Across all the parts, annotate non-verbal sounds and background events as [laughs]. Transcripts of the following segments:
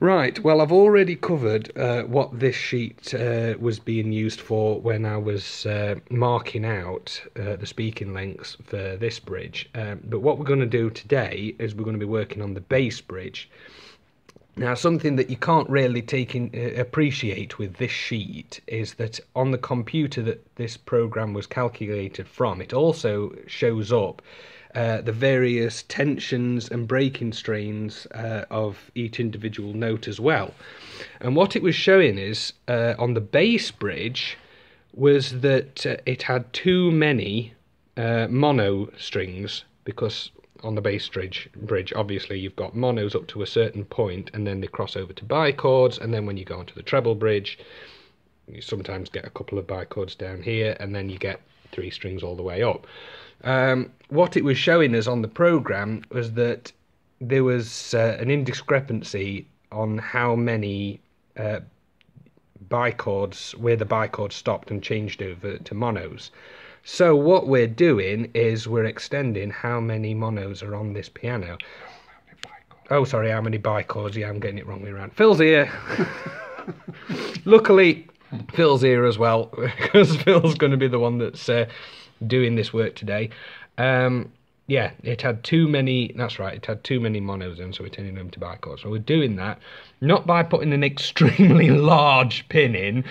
Right, well, I've already covered uh, what this sheet uh, was being used for when I was uh, marking out uh, the speaking lengths for this bridge. Um, but what we're going to do today is we're going to be working on the bass bridge. Now, something that you can't really take in, uh, appreciate with this sheet is that on the computer that this program was calculated from, it also shows up uh, the various tensions and breaking strains uh, of each individual note as well. And what it was showing is uh, on the bass bridge was that uh, it had too many uh, mono strings because on the bass bridge, bridge, obviously you've got monos up to a certain point, and then they cross over to bichords, and then when you go onto the treble bridge, you sometimes get a couple of bichords down here, and then you get three strings all the way up. Um, what it was showing us on the program was that there was uh, an indiscrepancy on how many uh, bichords, where the bichord stopped and changed over to monos. So what we're doing is we're extending how many monos are on this piano. Oh, sorry, how many bichords? Yeah, I'm getting it wrongly around. Phil's here. [laughs] Luckily, Phil's here as well [laughs] because Phil's going to be the one that's uh, doing this work today. Um, yeah, it had too many. That's right, it had too many monos in, so we're turning them to bichords. So we're doing that not by putting an [laughs] extremely large pin in.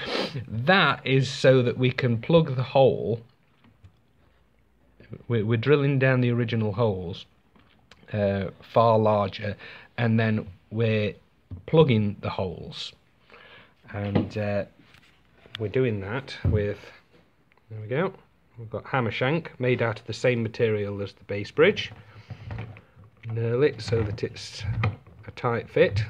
That is so that we can plug the hole. We're, we're drilling down the original holes uh, far larger, and then we're plugging the holes, and uh, we're doing that with. There we go. We've got hammer shank made out of the same material as the bass bridge. Nail it so that it's a tight fit,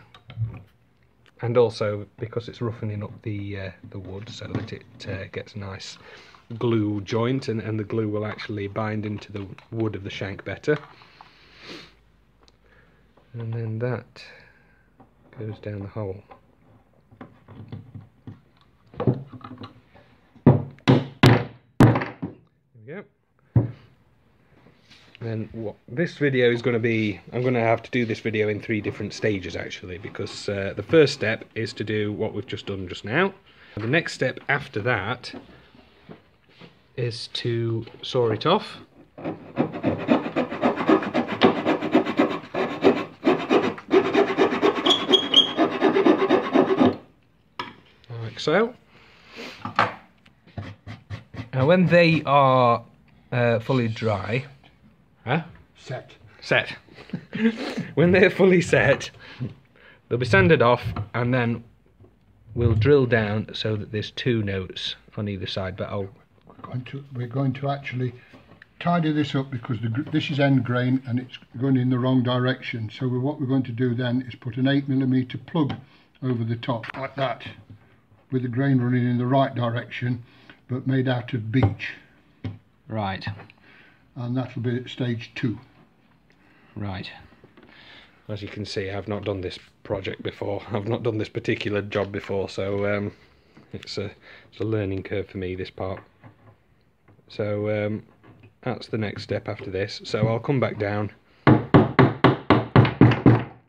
and also because it's roughening up the uh, the wood so that it uh, gets a nice glue joint, and, and the glue will actually bind into the wood of the shank better. And then that goes down the hole. There we go. Then what this video is going to be, I'm going to have to do this video in three different stages actually, because uh, the first step is to do what we've just done just now. The next step after that is to saw it off. Like so. Now when they are uh, fully dry, huh? Set. set. when they're fully set, they'll be sanded off and then we'll drill down so that there's two notes on either side. But I'll We're going to we're going to actually tidy this up because the, this is end grain and it's going in the wrong direction. So what we're going to do then is put an eight millimeter plug over the top like that, with the grain running in the right direction, but made out of beech, right, and that'll be at stage two. right. As you can see, I've not done this project before. [laughs] I've not done this particular job before, so um, it's a it's a learning curve for me. This part. So um, that's the next step after this. So I'll come back down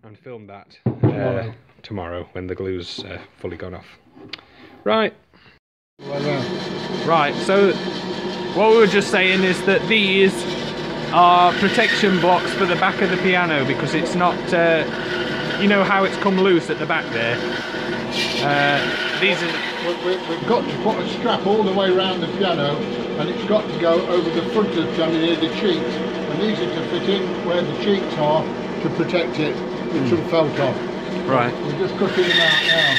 and film that uh, Tomorrow. tomorrow when the glue's uh, fully gone off. Right. Right, so what we were just saying is that these are protection blocks for the back of the piano because it's not, uh, you know how it's come loose at the back there. Uh, these are, we- we- we've got to put a strap all the way around the piano, and it's got to go over the front of the piano near the cheeks, and these are to fit in where the cheeks are to protect it with some felt off. right. We're just cutting them out now.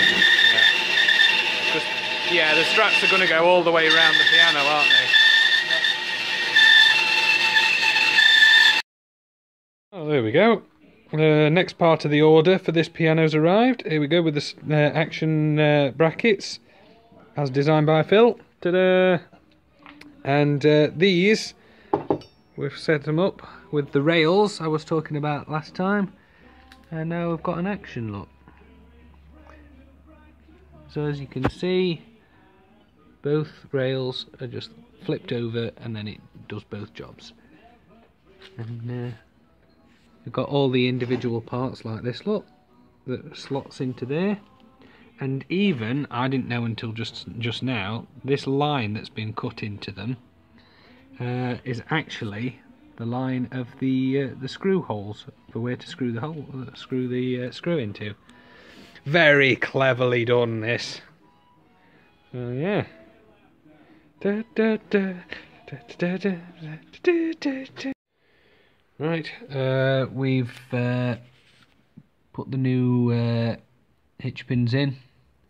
Yeah, the straps are going to go all the way around the piano, aren't they? There we go. Uh, next part of the order for this piano's arrived. Here we go with the uh, action uh, brackets, as designed by Phil. Ta-da! And uh, these, we've set them up with the rails I was talking about last time, and now we've got an action look. So as you can see, both rails are just flipped over and then it does both jobs. And uh, we've got all the individual parts like this, look. that slots into there. And even, I didn't know until just just now, this line that's been cut into them uh, is actually the line of the uh, the screw holes for where to screw the hole, uh, screw the uh, screw into. Very cleverly done, this. Oh yeah. Da, da, da, da, da, da, da, da, da. Right, uh, we've uh, put the new uh, hitch pins in.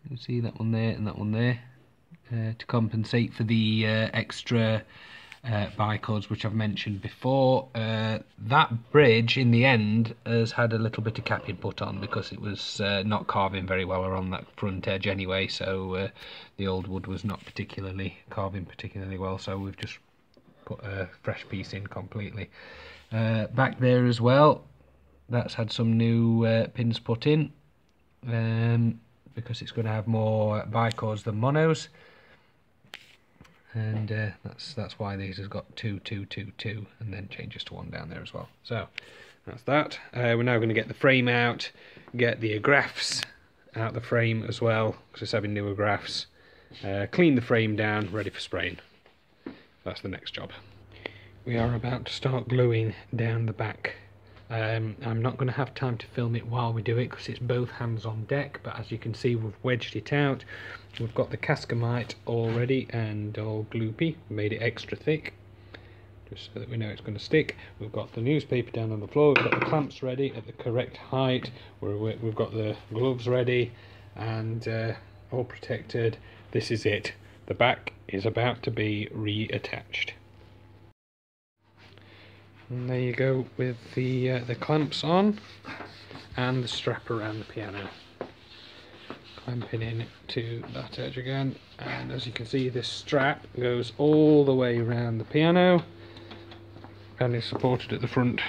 You can see that one there and that one there uh, to compensate for the uh, extra uh, bichords which I've mentioned before. That bridge in the end has had a little bit of capping put on because it was not carving very well around that front edge anyway so the old wood was not particularly carving particularly well so we've just put a fresh piece in completely. Uh, back there as well that's had some new uh, pins put in um, because it's going to have more bichords than monos and uh, that's that's why these has got two, two, two, two, and then changes to one down there as well. So that's that. Uh, we're now going to get the frame out, get the agraffes out the frame as well, because it's having new agraffes. Uh, clean the frame down, ready for spraying. That's the next job. We are about to start gluing down the back. Um, I'm not going to have time to film it while we do it because it's both hands on deck but as you can see we've wedged it out. We've got the cascamite all ready and all gloopy. Made it extra thick just so that we know it's going to stick. We've got the newspaper down on the floor. We've got the clamps ready at the correct height. We've got the gloves ready and uh, all protected. This is it. The back is about to be reattached and there you go with the uh, the clamps on and the strap around the piano. Clamping in to that edge again and as you can see this strap goes all the way around the piano and is supported at the front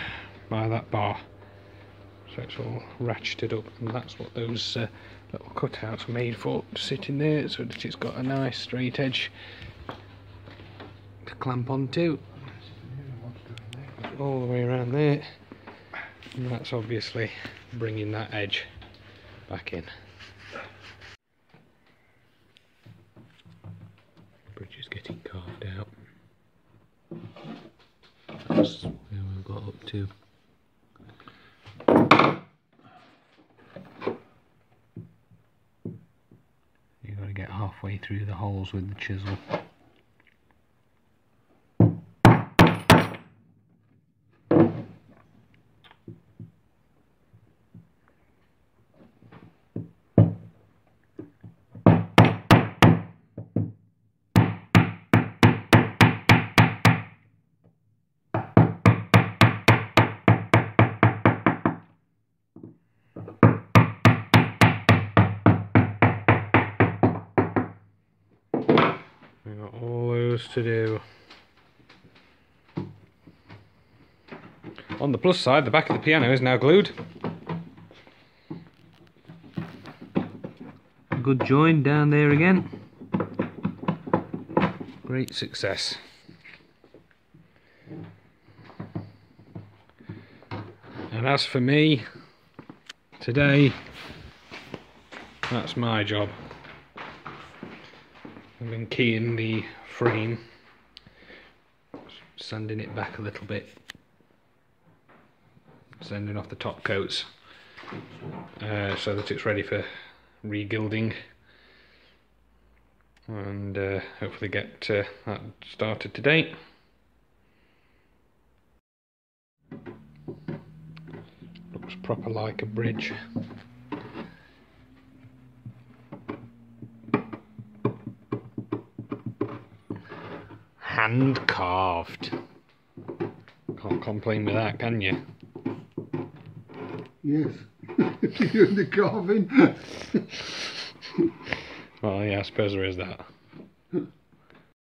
by that bar. So it's all ratcheted up and that's what those uh, little cutouts are made for, to sit in there so that it's got a nice straight edge to clamp onto all the way around there and that's obviously bringing that edge back in. Bridge is getting carved out. That's where we've got up to. You've got to get halfway through the holes with the chisel. To do. On the plus side, the back of the piano is now glued. Good join down there again. Great success. And as for me, today, that's my job. I've been keying the frame, sanding it back a little bit, sanding off the top coats uh, so that it's ready for regilding and uh, hopefully get uh, that started today. Looks proper like a bridge. Hand carved. Can't complain with that, can you? Yes. [laughs] You're the carving. well, yeah, I suppose there is that.